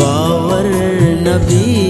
बावर नबी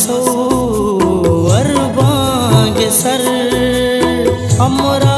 सो अरबांग sir. हमरा